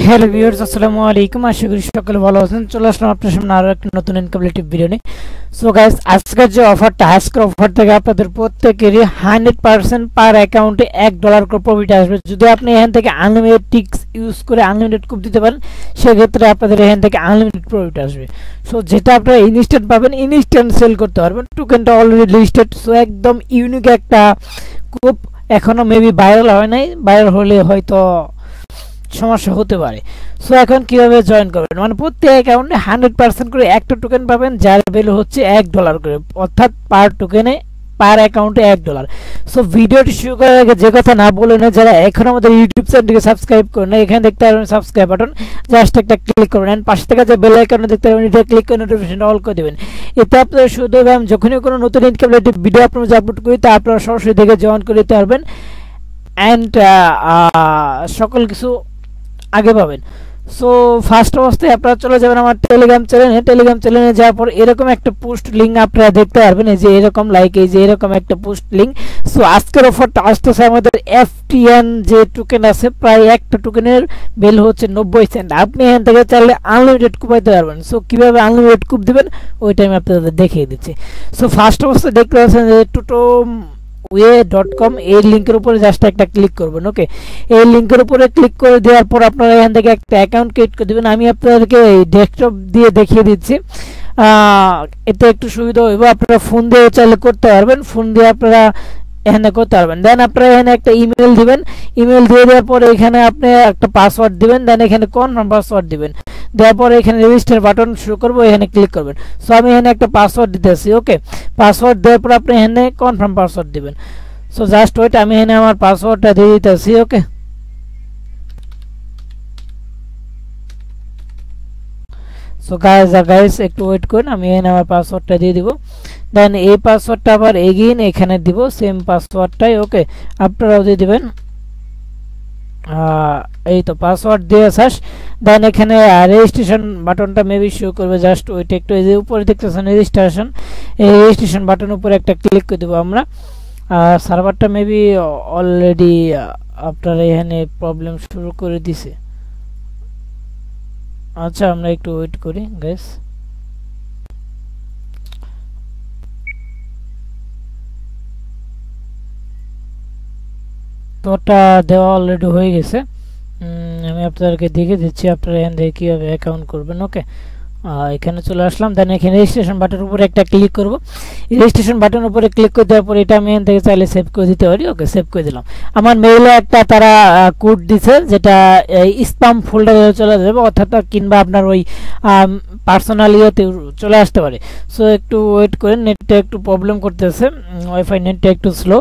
Hello viewers আসসালামু আলাইকুম। আশা করি সকলে ভালো আছেন। চলে আসলাম আপনার সামনে আরও একটা নতুন ইনকামলেটিভ ভিডিও নিয়ে। সো গাইস আজকের যে অফারটা আজকের অফার থেকে আপনাদের প্রত্যেকেরই হান্ড্রেড পার্সেন্ট পার অ্যাকাউন্টে এক ডলার করে প্রফিট আসবে। যদি আপনি এখান থেকে আনলিমিটেড টিক্স ইউজ করে আনলিমিটেড কুপ দিতে পারেন, সেক্ষেত্রে আপনাদের এখান থেকে আনলিমিটেড প্রফিট আসবে। সো যেটা আপনারা ইনস্ট্যান্ট পাবেন ইনস্ট্যান্ট সেল করতে পারবেন। টোকেনটা অলরেডি লিস্টেড সো একদম ইউনিক একটা কুপ এখনও মেবি ভাইরাল হয় নাই। ভাইরাল হলে হয়তো সমস্যা হতে পারে। সো এখন কীভাবে জয়েন করবেন? মানে প্রত্যেক অ্যাকাউন্টে হান্ড্রেড পার্সেন্ট করে একটা টোকেন পাবেন, যার ভ্যালু হচ্ছে এক ডলার করে। অর্থাৎ পার টোকেনে পার অ্যাকাউন্টে এক ডলার সো ভিডিওটি শুরু করার আগে যে কথা না বলে না যারা এখন আমাদের ইউটিউব চ্যানেলটিকে সাবস্ক্রাইব করে না এখানে দেখতে পারবেন সাবস্ক্রাইব বাটন জাস্ট একটা ক্লিক করবেন। অ্যান্ড পাশে থেকে যে বেল আইকনে দেখতে পারবেন, এটা ক্লিক করে নোটিফিকেশনটা অল করে দেবেন। এতে আপনাদের শুধু আমি যখনই কোনো নতুন ইনকাম রিলেটেড ভিডিও আপনার আপলোড করি, তা আপনারা সরাসরি দেখে জয়েন করে দিতে পারবেন। অ্যান্ড সকল কিছু আগে পাবেন। সো ফার্স্ট অবস্থায় আপনারা চলে যাবেন আমার টেলিগ্রাম চ্যানেলে টেলিগ্রাম চ্যানেলে যাওয়ার পর এরকম একটা পোস্ট লিঙ্ক আপনারা দেখতে পারবেন। এই যে এরকম লাইক এই যে এরকম একটা পোস্ট লিঙ্ক সো আজকের অফারটা আসতেছে আমাদের এফটিএন যে টোকেন আছে, প্রায় একটা টোকেনের বেল হচ্ছে নব্বই সেন্ট আপনি এখান থেকে চাইলে আনলিমিটেড কুপাইতে পারবেন। সো কীভাবে আনলিমিটেড কুপ দেবেন? ওই টাইম আপনাদের দেখিয়ে দিচ্ছি। সো ফার্স্ট অবস্থায় দেখতে পাচ্ছেন যে টোটো ওয়ে ডট কম এই লিঙ্কের উপরে জাস্ট একটা ক্লিক করবেন ওকে এই লিঙ্কের উপরে ক্লিক করে দেওয়ার পর আপনারা এখান থেকে একটা অ্যাকাউন্ট ক্রিয়েট করে দেবেন। আমি আপনাদেরকে ডেস্কটপ দিয়ে দেখিয়ে দিচ্ছি। এতে একটু সুবিধা হইব। আপনারা ফোন দিয়ে চাইলে করতে পারবেন। ফোন দিয়ে আপনারা এখানে করতে পারবেন। দেন আপনারা এখানে একটা ইমেল দিবেন। ইমেল দিয়ে দেওয়ার পরে এখানে আপনি একটা পাসওয়ার্ড দিবেন। দেন এখানে কনফার্ম পাসওয়ার্ড দিবেন। দেওয়ার পরে এখানে রেজিস্টার বাটন শুরু করব, এখানে ক্লিক করবেন। সো আমি এখানে একটা পাসওয়ার্ড দিতেছি ওকে পাসওয়ার্ড দেওয়ার পর আপনি এখানে কনফার্ম পাসওয়ার্ড দিবেন। সো জাস্ট ওয়েট আমি এখানে আমার পাসওয়ার্ডটা দিয়ে দিতেছি ওকে সো গাইজ গাইজ একটু ওয়েট করুন, আমি এখানে আমার পাসওয়ার্ডটা দিয়ে দিব। দেন এই পাসওয়ার্ডটা আবার এগিয়ে এখানে দিব সেম পাসওয়ার্ডটাই ওকে আপনারাও দিয়ে দিবেন। এই তো পাসওয়ার্ড দিয়ে শেষ। দেন এখানে রেজিস্ট্রেশন বাটনটা মেবি শো করবে জাস্ট ওইটা একটু এই যে উপরে দেখতেছেন রেজিস্ট্রেশন এই রেজিস্ট্রেশন বাটন উপরে একটা ক্লিক করে দেবো আমরা। সার্ভারটা মেবি অলরেডি আপনার এখানে প্রবলেম শুরু করে দিছে। আচ্ছা আমরা একটু ওয়েট করি গ্যাস তোটা দেওয়া অলরেডি হয়ে গেছে। আমি আপনাদেরকে দেখে দিচ্ছি, আপনারা এখান থেকে কীভাবে অ্যাকাউন্ট করবেন ওকে এখানে চলে আসলাম। দেন এখানে রেজিস্ট্রেশন বাটনের উপরে একটা ক্লিক করব। রেজিস্ট্রেশন বাটনের উপরে ক্লিক করে দেওয়ার পর এটা আমি এখান থেকে চাইলে সেভ করে দিতে পারি। ওকে সেভ করে দিলাম। আমার মেইলে একটা তারা কোড দিছে, যেটা স্পাম ফোল্ডারে চলে যাবে অর্থাৎ কিংবা আপনার ওই পার্সোনাল ইয়েতে চলে আসতে পারে। সো একটু ওয়েট করেন নেটটা একটু প্রবলেম করতেছে। ওয়াইফাই নেটটা একটু স্লো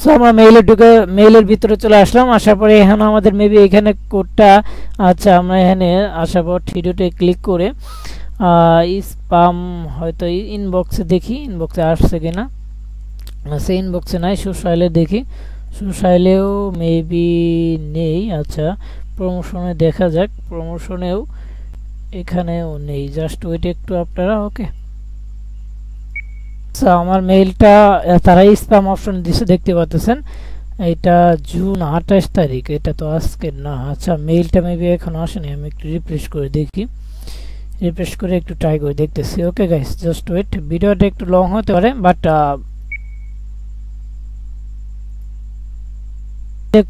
সো আমরা মেইলে ঢুকে মেইলের ভিতরে চলে আসলাম। আসার পরে এখানে আমাদের মেবি এখানে কোডটা আচ্ছা আমরা এখানে আসার পর থ্রিডোতে ক্লিক করে স্পাম হয়তো ইনবক্সে দেখি ইনবক্সে আসছে কিনা। সে ইনবক্সে নাই সুশাইলে দেখি। সুশাইলেও মেবি নেই আচ্ছা প্রমোশনে দেখা যাক। প্রমোশনেও এখানেও নেই জাস্ট ওইট একটু আপনারা ওকে আচ্ছা আমার মেইলটা তারা স্প্যাম অপশন দিছে, দেখতে পাচ্ছেন। এটা জুন আঠাশ তারিখ, এটা তো আজকে না। আচ্ছা মেইলটা মেবি এখন আসেনি, আমি একটু রিফ্রেশ করে দেখি। রিফ্রেশ করে একটু ট্রাই করে দেখতেছি। ওকে গাইস জাস্ট ওয়েট ভিডিওটা একটু লং হতে পারে বাট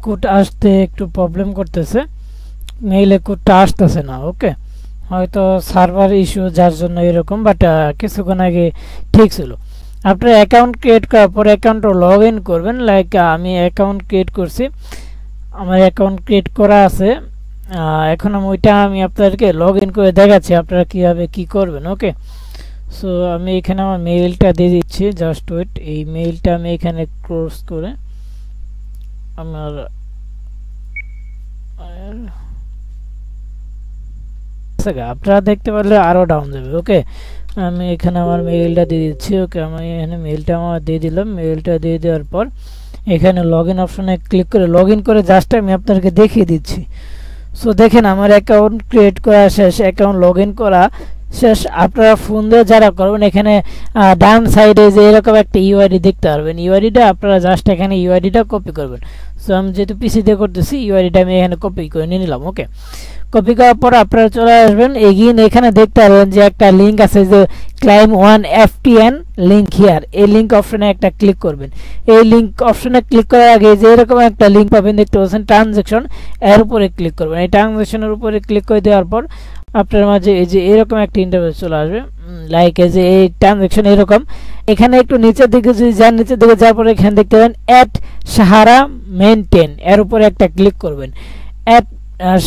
কোড আসতে একটু প্রবলেম করতেছে মেইলে কোডটা আসতেছে না ওকে হয়তো সার্ভার ইস্যু যার জন্য এরকম বাট কিছুক্ষণ আগে ঠিক ছিল। আপনার অ্যাকাউন্ট ক্রিয়েট করার পর অ্যাকাউন্টটা লগ ইন করবেন লাইক আমি অ্যাকাউন্ট ক্রিয়েট করছি। আমার অ্যাকাউন্ট ক্রিয়েট করা আছে এখন আমি ওইটা আমি আপনাদেরকে লগ ইন করে দেখাচ্ছি, আপনারা কীভাবে কি করবেন ওকে সো আমি এখানে আমার মেইলটা দিয়ে দিচ্ছি জাস্ট ওয়েট এই মেইলটা আমি এখানে ক্লোজ করে আমার আপনারা দেখতে পারলে আরও ডাউন যাবে ওকে আমি এখানে আমার মেইলটা দিয়ে দিচ্ছি ওকে আমি এখানে মেইলটা আমার দিয়ে দিলাম মেইলটা দিয়ে দেওয়ার পর এখানে লগ ইন অপশনে ক্লিক করে লগ ইন করে জাস্ট আমি আপনাদেরকে দেখিয়ে দিচ্ছি। সো দেখেন আমার অ্যাকাউন্ট ক্রিয়েট করা শেষ অ্যাকাউন্ট লগ করা শেষ। আপনারা ফোন দিয়ে যারা করবেন, এখানে ডান সাইডে যে এরকম একটা ইউআইডি দেখতে পারবেন। ইউআইডিটা আপনারা জাস্ট এখানে ইউআইডিটা কপি করবেন। সো আমি যেহেতু পিসিতে করতেছি ইউআইডিটা আমি এখানে কপি করে নিয়ে নিলাম ওকে কপি করার পর আপনারা চলে আসবেন। এগিয়ে এখানে দেখতে পারবেন যে একটা লিঙ্ক আছে যে claim one F T N link here এই লিঙ্ক অপশনে একটা ক্লিক করবেন। এই লিঙ্ক অপশনে ক্লিক করার আগে যে এরকম একটা লিঙ্ক পাবেন, দেখতে পাচ্ছেন ট্রানজেকশন এর উপরে ক্লিক করবেন। এই ট্রানজেকশনের উপরে ক্লিক করে দেওয়ার পর আপনার মাঝে এই যে এরকম একটা ইন্টারভিউ চলে আসবে। লাইক এই যে এই ট্রানজেকশন এরকম। এখানে একটু নিচের দিকে যদি যান, নিচের দিকে যাওয়ার পরে এখানে দেখতে পাবেন অ্যাট সাহারা মেনটেন এর উপরে একটা ক্লিক করবেন। অ্যাট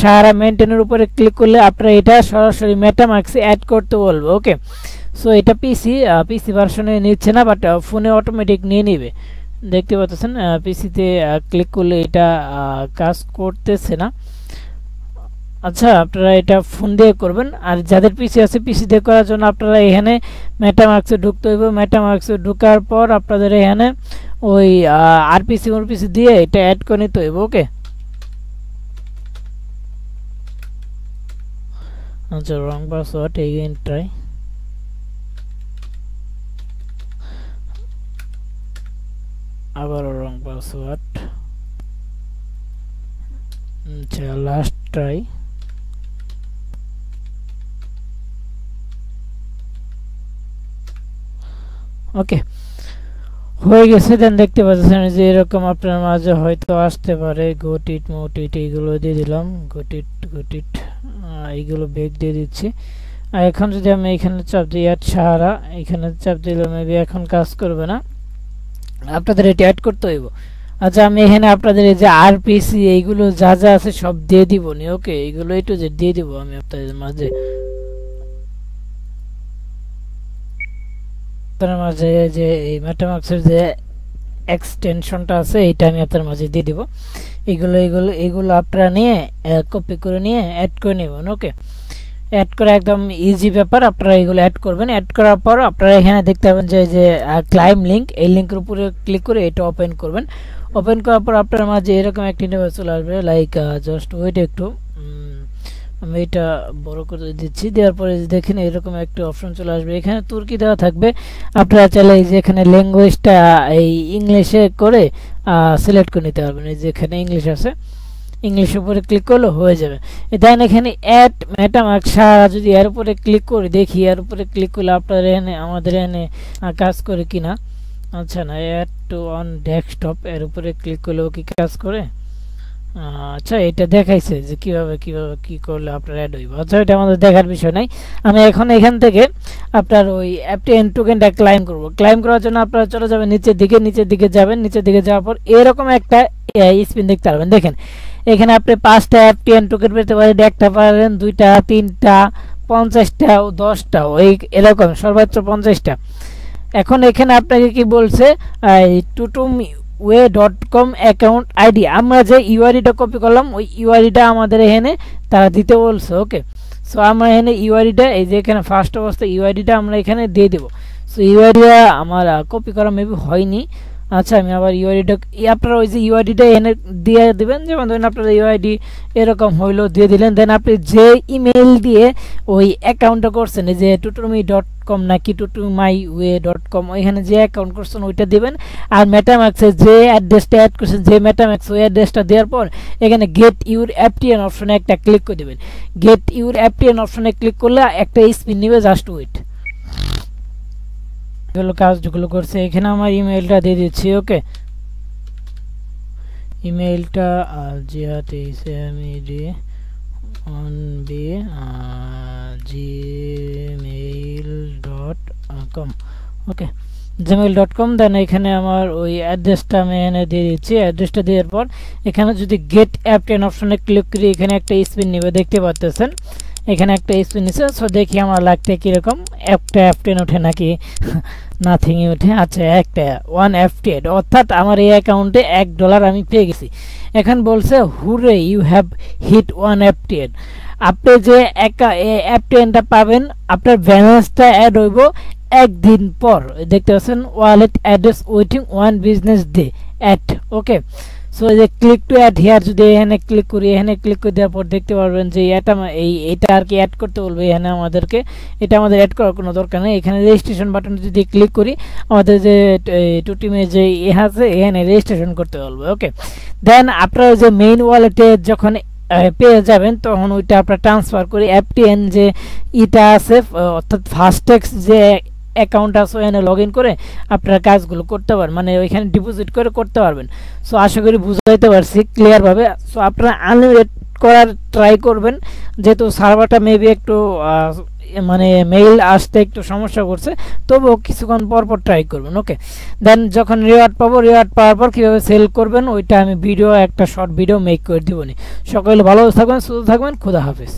সাহারা মেনটেনের উপরে ক্লিক করলে আপনারা এটা সরাসরি মেটামার্কসে অ্যাড করতে বলবে ওকে সো এটা পিসি পিসি ভার্সনে নিচ্ছে না বাট ফোনে অটোমেটিক নিয়ে নেবে। দেখতে পাচ্ছেন পিসিতে ক্লিক করলে এটা কাজ করতেছে না। আচ্ছা আপনারা এটা ফোন দিয়ে করবেন। আর যাদের পিসি আছে পিসি দিয়ে করার জন্য আপনারা এখানে মেটামার্কসে ঢুকতে হইব। মেটামার্কসে ঢুকার পর আপনাদের এখানে ওই আর পিসি ওর পিসি দিয়ে এটা অ্যাড করে নিতে হইব ওকে আচ্ছা রং পাসওয়ার্ড এগেইন ট্রাই আবারও রং পাসওয়ার্ড আচ্ছা লাস্ট ট্রাই ওকে হয়ে গেছে দেন দেখতে পাচ্ছেন যে এরকম আপনার মাঝে হয়তো আসতে পারে গোটিট মোটিট এইগুলো দিয়ে দিলাম। গোটিট গোটিট এইগুলো বেগ দিয়ে দিচ্ছি। আর এখন যদি আমি এখানে চাপ দিই অ্যাড সাহারা, এখানে চাপ দিলে মেবি এখন কাজ করবে না। আপনাদের এটি অ্যাড করতে হইব। আচ্ছা আমি এখানে আপনাদের এই যে আরপিসি এইগুলো যা যা আছে সব দিয়ে দিব নি। ওকে এইগুলো একটু যে দিয়ে দিব আমি আপনাদের মাঝে। আপনার মাঝে যে, এই ম্যাটামাক্সের যে এক্সটেনশনটা আছে, এইটা আমি আপনার মাঝে দিয়ে দিব। এগুলো এগুলো এগুলো আপনারা নিয়ে কপি করে নিয়ে অ্যাড করে নেবেন ওকে অ্যাড করা একদম ইজি ব্যাপার, আপনারা এগুলো অ্যাড করবেন। অ্যাড করার পর আপনারা এখানে দেখতে পাবেন যে যে ক্লাইম লিঙ্ক এই লিঙ্কের উপরে ক্লিক করে এটা ওপেন করবেন। ওপেন করার পর আপনার মাঝে এরকম একটি ইন্টারভিউ চলে আসবে লাইক জাস্ট ওয়েট একটু। আমি এটা বড় করে দিচ্ছি। দেওয়ার পরে দেখেন এরকম একটা অপশন চলে আসবে। এখানে তুর্কি দেওয়া থাকবে। আপনারা চাইলে এই যে এখানে ল্যাঙ্গুয়েজটা এই ইংলিশে করে সিলেক্ট করে নিতে পারবেন। এই যে এখানে ইংলিশ আছে। ইংলিশ উপরে ক্লিক করলে হয়ে যাবে। দেন এখানে অ্যাড ম্যাটামার্ক সারা যদি এর উপরে ক্লিক করি, দেখি এর উপরে ক্লিক করলে আপনার এখানে, আমাদের এখানে কাজ করে কিনা? আচ্ছা না অ্যাড টু অন ডেস্কটপ এর উপরে ক্লিক করলেও কি কাজ করে? আচ্ছা এটা দেখাইছে যে কীভাবে কীভাবে, কি করলে আপনার অ্যাড হইব। আচ্ছা এটা আমাদের দেখার বিষয় নাই। আমি এখন এখান থেকে আপনার ওই অ্যাপটি এন টোকেনটা ক্লাইম করব। ক্লাইম করার জন্য আপনারা চলে যাবেন নিচের দিকে নিচের দিকে যাবেন, নিচের দিকে যাওয়ার পর এরকম একটা স্পিন দেখতে পারবেন। দেখেন, এখানে আপনি পাঁচটা অ্যাপটি এন টোকেন পেতে পারেন, একটা পারেন, দুইটা, তিনটা, পঞ্চাশটা ও দশটা ওই এরকম সর্বোচ্চ পঞ্চাশটা। এখন এখানে আপনাকে কি বলছে টুটুম way dot com account ID আমরা যে ইউআরিটা কপি করলাম, ওই ইউআরিটা আমাদের এখানে তারা দিতে বলছে ওকে সো আমরা এখানে ইউআরিটা এই যে এখানে ফার্স্ট অবস্থা ইউআরইটা আমরা এখানে দিয়ে দেবো। সো ইউআরইটা আমার কপি করা মেবি হয়নি। আচ্ছা আমি আবার ইউআইডিটা আপনারা ওই যে ইউআইডিটা এনে দিয়ে দেবেন, যেমন ধরেন আপনারা ইউআইডি এরকম হইল দিয়ে দিলেন দেন আপনি যে ইমেল দিয়ে ওই অ্যাকাউন্টটা করছেন, এই যে টুটুমি ডট কম নাকি টুটু মাই ওয়ে ডট কম ওইখানে যে অ্যাকাউন্ট করছেন, ওইটা দেবেন, আর মেটাম্যাক্সে যে অ্যাড্রেসটা অ্যাড করছেন, যে মেটাম্যাক্স ওই অ্যাড্রেসটা দেওয়ার পর, এখানে গেট ইউর অ্যাপটিএন অপশনে একটা ক্লিক করে দেবেন। গেট ইউর অ্যাপটিএন অপশনে ক্লিক করলে একটা স্পিন নেবে জাস্ট ওয়েট এগুলো কাজগুলো করছে, এখানে আমার ইমেলটা দিয়ে দিচ্ছি, ওকে? ইমেলটা জিহাদ ইসএমইডি on B gmail dot com okay? Gmail dot com then এখানে আমার ওই অ্যাড্রেসটা আমি এখানে দিয়ে দিচ্ছি অ্যাড্রেসটা দেওয়ার পর এখানে যদি গেট অ্যাপ টেন অপশনে ক্লিক করি, এখানে একটা স্পিন নেবে, দেখতে পাচ্ছেন এখানে একটা স্পিন নিচ্ছে সো দেখি আমার লাগতে কীরকম। একটা অ্যাপ টেন ওঠে নাকি? নাথিংই ওঠে। আচ্ছা একটা। ওয়ান অ্যাপ টেড অর্থাৎ আমার এই অ্যাকাউন্টে এক ডলার আমি পেয়ে গেছি। এখন বলছে, hooray you have hit one app Ted আপনি যে একা অ্যাপ টেনটা পাবেন, আপনার ব্যালেন্সটা অ্যাড হইব একদিন পর। দেখতে পাচ্ছেন wallet address waiting one business day at okay so এই যে ক্লিক টু অ্যাড হিয়ার যদি এখানে ক্লিক করি, এখানে ক্লিক করে দেওয়ার পর দেখতে পারবেন যে এটা এই এটা আর কি অ্যাড করতে বলবে এখানে আমাদেরকে। এটা আমাদের অ্যাড করার কোনো দরকার নেই। এখানে রেজিস্ট্রেশন বাটন যদি ক্লিক করি, আমাদের যে টু টিমে যে এ আছে, এখানে রেজিস্ট্রেশন করতে বলবে ওকে দেন আপনারা যে মেইন ওয়ালেটে যখন পেয়ে যাবেন, তখন ওইটা আপনার ট্রান্সফার করে অ্যাপটিএন যে ইটা আছে অর্থাৎ ফাস্টেক্স যে অ্যাকাউন্ট আছে, ওখানে লগ করে আপনারা কাজগুলো করতে পারেন মানে ওইখানে ডিপোজিট করে করতে পারবেন। সো আশা করি বুঝাইতে পারছি ক্লিয়ারভাবে সো আপনারা আনলিমিটেড করার ট্রাই করবেন, যেহেতু সার্ভারটা মেবি একটু মানে মেইল আসতে একটু সমস্যা করছে, তবুও কিছুক্ষণ পর পর ট্রাই করবেন ওকে দেন যখন রিওয়ার্ড পাবো রিওয়ার্ড পাওয়ার পর কীভাবে সেল করবেন, ওইটা আমি ভিডিও একটা শর্ট ভিডিও মেক করে দিবনি। সকলে ভালো থাকবেন, সুস্থ থাকবেন, খুদা হাফিজ।